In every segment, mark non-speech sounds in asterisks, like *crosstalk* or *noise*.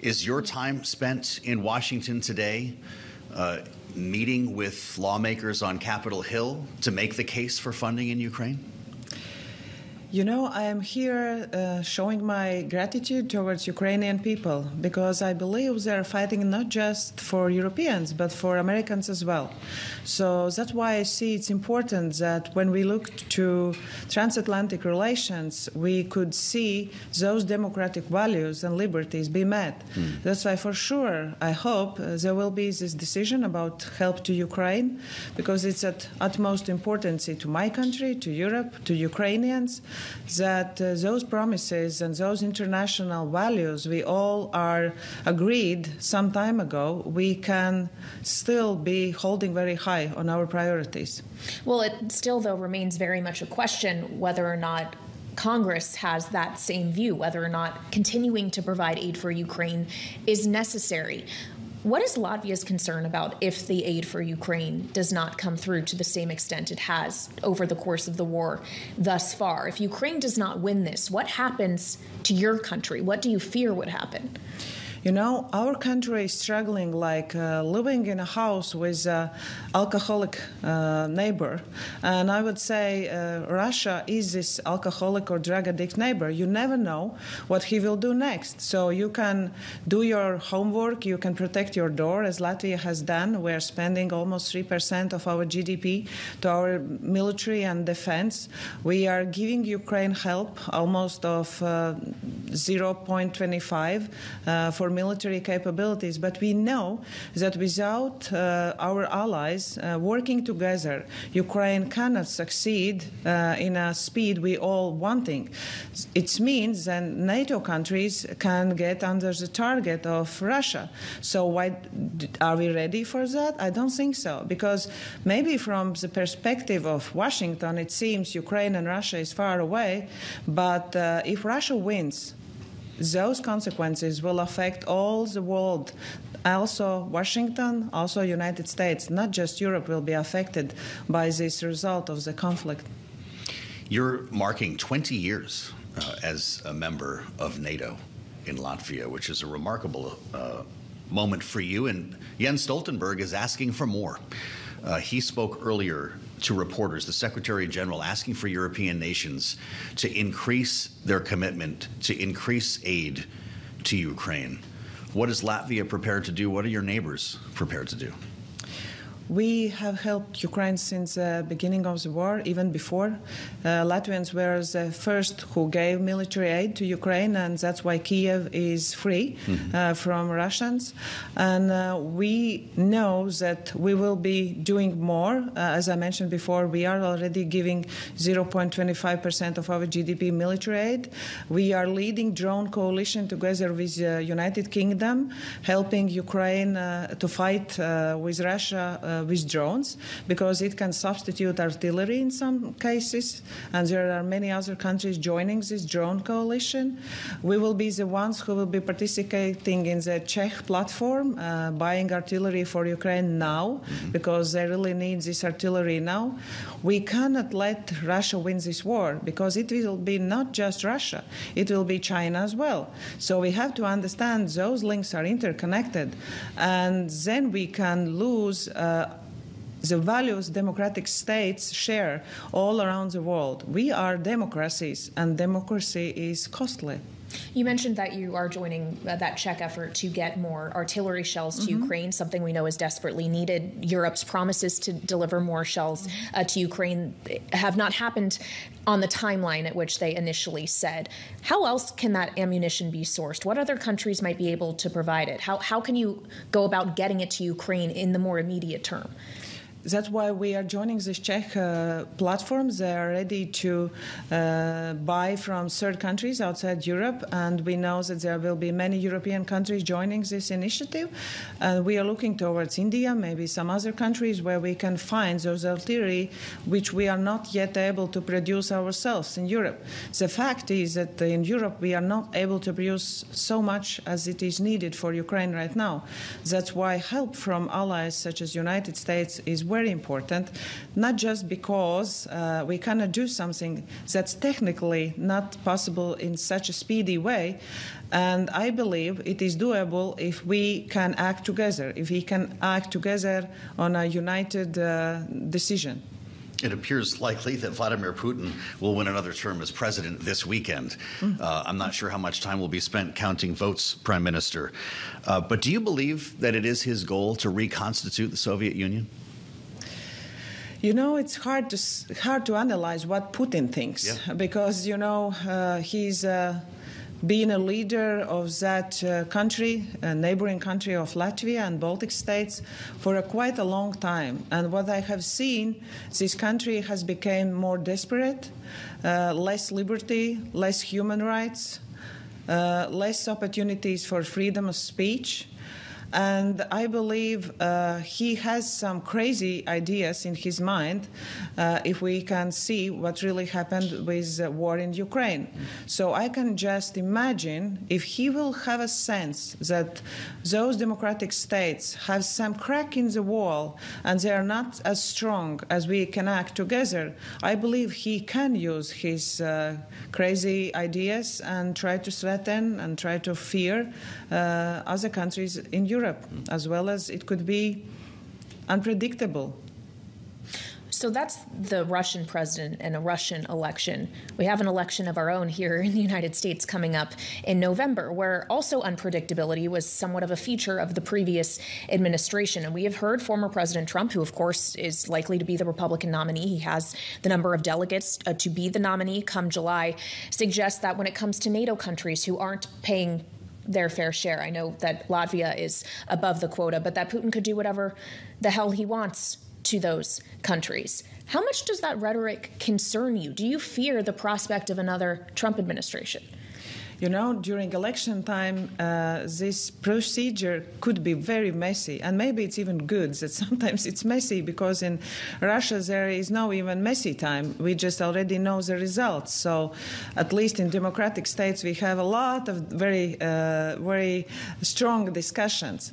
Is your time spent in Washington today uh, meeting with lawmakers on Capitol Hill to make the case for funding in Ukraine? You know, I am here uh, showing my gratitude towards Ukrainian people because I believe they are fighting not just for Europeans but for Americans as well. So that's why I see it's important that when we look to transatlantic relations, we could see those democratic values and liberties be met. Mm. That's why, for sure, I hope uh, there will be this decision about help to Ukraine because it's at utmost importance to my country, to Europe, to Ukrainians that uh, those promises and those international values we all are agreed some time ago, we can still be holding very high on our priorities. Well, it still, though, remains very much a question whether or not Congress has that same view, whether or not continuing to provide aid for Ukraine is necessary. What is Latvia's concern about if the aid for Ukraine does not come through to the same extent it has over the course of the war thus far? If Ukraine does not win this, what happens to your country? What do you fear would happen? You know, our country is struggling like uh, living in a house with an alcoholic uh, neighbor. And I would say uh, Russia is this alcoholic or drug addict neighbor. You never know what he will do next. So you can do your homework, you can protect your door, as Latvia has done. We're spending almost 3% of our GDP to our military and defense. We are giving Ukraine help, almost of uh, 0.25 uh, for military capabilities, but we know that without uh, our allies uh, working together, Ukraine cannot succeed uh, in a speed we all wanting. It means that NATO countries can get under the target of Russia. So why are we ready for that? I don't think so, because maybe from the perspective of Washington, it seems Ukraine and Russia is far away. But uh, if Russia wins, those consequences will affect all the world. Also washington also united states not just europe will be affected by this result of the conflict. You're marking 20 years uh, as a member of nato in latvia which is a remarkable uh, moment for you. And jens stoltenberg is asking for more. Uh, he spoke earlier to reporters, the Secretary General asking for European nations to increase their commitment, to increase aid to Ukraine. What is Latvia prepared to do? What are your neighbors prepared to do? We have helped Ukraine since the beginning of the war, even before. Uh, Latvians were the first who gave military aid to Ukraine, and that's why Kiev is free mm-hmm. uh, from Russians. And uh, we know that we will be doing more. Uh, as I mentioned before, we are already giving 0.25% of our GDP military aid. We are leading drone coalition together with the United Kingdom, helping Ukraine uh, to fight uh, with Russia uh, with drones because it can substitute artillery in some cases, and there are many other countries joining this drone coalition. We will be the ones who will be participating in the Czech platform, uh, buying artillery for Ukraine now mm-hmm. because they really need this artillery now. We cannot let Russia win this war because it will be not just Russia, it will be China as well. So we have to understand those links are interconnected, and then we can lose. Uh, the values democratic states share all around the world. We are democracies, and democracy is costly. You mentioned that you are joining uh, that Czech effort to get more artillery shells to mm-hmm. Ukraine, something we know is desperately needed. Europe's promises to deliver more shells uh, to Ukraine have not happened on the timeline at which they initially said. How else can that ammunition be sourced? What other countries might be able to provide it? How, how can you go about getting it to Ukraine in the more immediate term? That's why we are joining this Czech uh. They are ready to uh, buy from third countries outside Europe, and we know that there will be many European countries joining this initiative. And we are looking towards India, maybe some other countries where we can find those artillery which we are not yet able to produce ourselves in Europe. The fact is that in Europe we are not able to produce so much as it is needed for Ukraine right now. That's why help from allies such as United States is very important, not just because uh, we cannot do something that's technically not possible in such a speedy way. And I believe it is doable if we can act together, if we can act together on a united uh, decision. It appears likely that Vladimir Putin will win another term as president this weekend. Mm. Uh, I'm not sure how much time will be spent counting votes, Prime Minister. Uh, but do you believe that it is his goal to reconstitute the Soviet Union? You know, it's hard to hard to analyze what Putin thinks yeah. because you know uh, he's uh, being a leader of that uh, country, a neighboring country of Latvia and Baltic states, for a quite a long time. And what I have seen, this country has become more desperate, uh, less liberty, less human rights, uh, less opportunities for freedom of speech. And I believe uh, he has some crazy ideas in his mind uh, if we can see what really happened with the war in Ukraine. So I can just imagine if he will have a sense that those democratic states have some crack in the wall and they are not as strong as we can act together, I believe he can use his uh, crazy ideas and try to threaten and try to fear uh, other countries in Europe. Europe, as well as it could be unpredictable. So that's the Russian president and a Russian election. We have an election of our own here in the United States coming up in November, where also unpredictability was somewhat of a feature of the previous administration. And we have heard former President Trump, who, of course, is likely to be the Republican nominee, he has the number of delegates uh, to be the nominee come July, suggest that when it comes to NATO countries who aren't paying their fair share. I know that Latvia is above the quota, but that Putin could do whatever the hell he wants to those countries. How much does that rhetoric concern you? Do you fear the prospect of another Trump administration? You know, during election time, uh, this procedure could be very messy, and maybe it's even good that *laughs* sometimes it's messy because in Russia there is no even messy time. We just already know the results. So, at least in democratic states, we have a lot of very, uh, very strong discussions.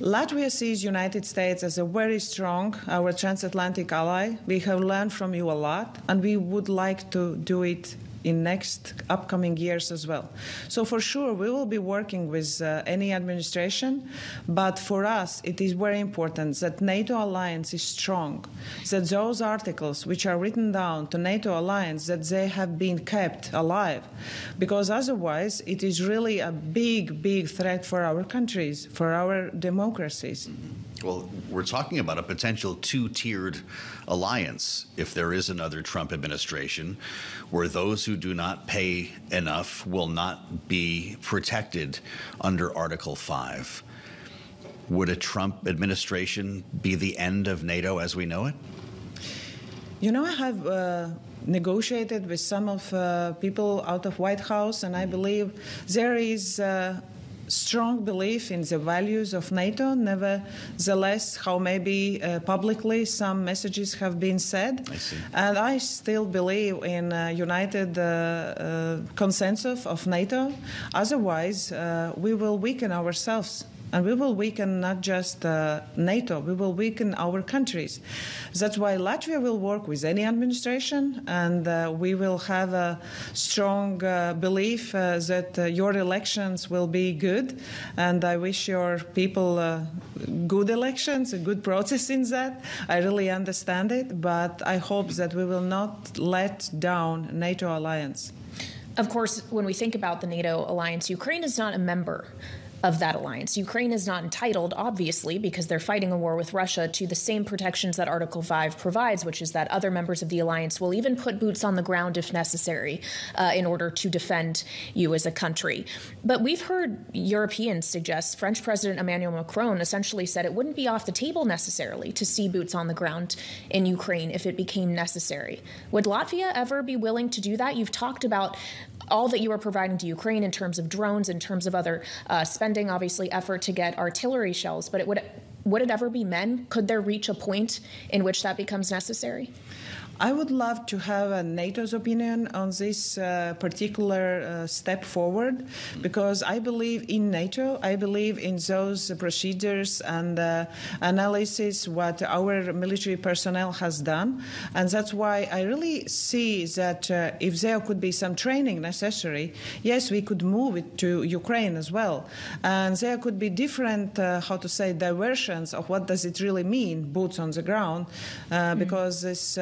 Latvia sees United States as a very strong, our transatlantic ally. We have learned from you a lot, and we would like to do it in next upcoming years as well. So for sure, we will be working with uh, any administration, but for us, it is very important that NATO alliance is strong, that those articles which are written down to NATO alliance, that they have been kept alive, because otherwise it is really a big, big threat for our countries, for our democracies. Well, we're talking about a potential two tiered alliance if there is another Trump administration, where those who do not pay enough will not be protected under Article 5. Would a Trump administration be the end of NATO as we know it? You know, I have. Uh negotiated with some of uh, people out of White House, and I believe there is uh, strong belief in the values of NATO. Nevertheless, how maybe uh, publicly some messages have been said, I and I still believe in a united uh, uh, consensus of NATO. Otherwise, uh, we will weaken ourselves and we will weaken not just uh, NATO, we will weaken our countries. That's why Latvia will work with any administration, and uh, we will have a strong uh, belief uh, that uh, your elections will be good. And I wish your people uh, good elections, a good *laughs* process in that. I really understand it, but I hope that we will not let down NATO alliance. Of course, when we think about the NATO alliance, Ukraine is not a member of that alliance. Ukraine is not entitled, obviously, because they're fighting a war with Russia, to the same protections that Article 5 provides, which is that other members of the alliance will even put boots on the ground if necessary uh, in order to defend you as a country. But we've heard Europeans suggest, French President Emmanuel Macron essentially said it wouldn't be off the table necessarily to see boots on the ground in Ukraine if it became necessary. Would Latvia ever be willing to do that? You've talked about all that you are providing to Ukraine in terms of drones, in terms of other uh, spending, obviously, effort to get artillery shells, but it would would it ever be men? Could there reach a point in which that becomes necessary? I would love to have a NATO's opinion on this uh, particular uh, step forward because I believe in NATO. I believe in those procedures and uh, analysis what our military personnel has done, and that's why I really see that uh, if there could be some training necessary, yes, we could move it to Ukraine as well, and there could be different, uh, how to say, diversions of what does it really mean, boots on the ground, mm. because this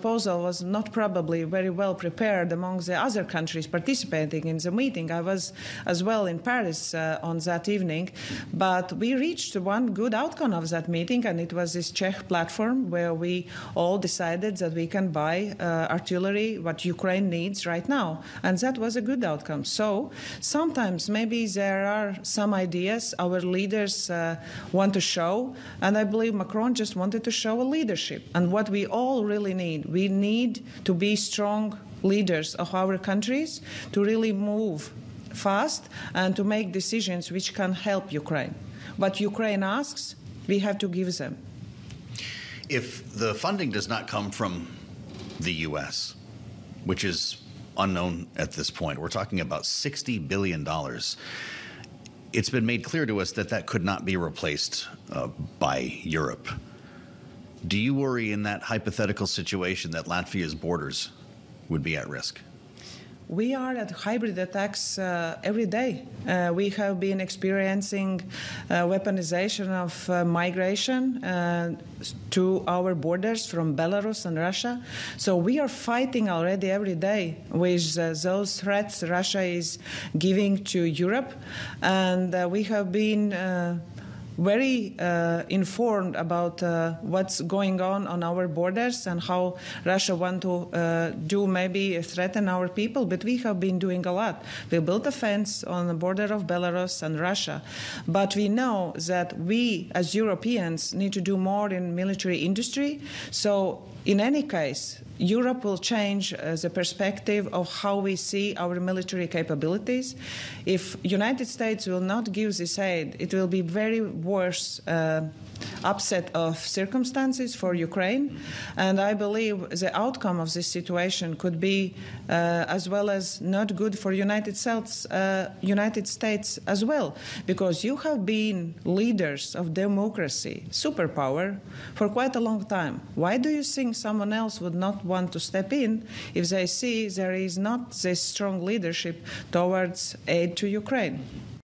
proposal was not probably very well prepared among the other countries participating in the meeting. I was as well in Paris uh, on that evening, but we reached one good outcome of that meeting, and it was this Czech platform where we all decided that we can buy uh, artillery what Ukraine needs right now, and that was a good outcome. So sometimes maybe there are some ideas our leaders uh, want to show, and I believe Macron just wanted to show a leadership, and what we all really need we need to be strong leaders of our countries to really move fast and to make decisions which can help Ukraine. What Ukraine asks, we have to give them. If the funding does not come from the U.S., which is unknown at this point, we're talking about $60 billion. It's been made clear to us that that could not be replaced uh, by Europe. Do you worry in that hypothetical situation that Latvia's borders would be at risk? We are at hybrid attacks uh, every day. Uh, we have been experiencing uh, weaponization of uh, migration uh, to our borders from Belarus and Russia. So we are fighting already every day with uh, those threats Russia is giving to Europe. And we have been very uh, informed about uh, what's going on on our borders and how Russia want to uh, do maybe threaten our people. But we have been doing a lot. We built a fence on the border of Belarus and Russia, but we know that we as Europeans need to do more in military industry. So in any case, Europe will change uh, the perspective of how we see our military capabilities. If United States will not give this aid, it will be very worse. Uh, upset of circumstances for Ukraine. And I believe the outcome of this situation could be, uh, as well as not good for United States, uh, United States as well, because you have been leaders of democracy, superpower, for quite a long time. Why do you think someone else would not want to step in if they see there is not this strong leadership towards aid to Ukraine?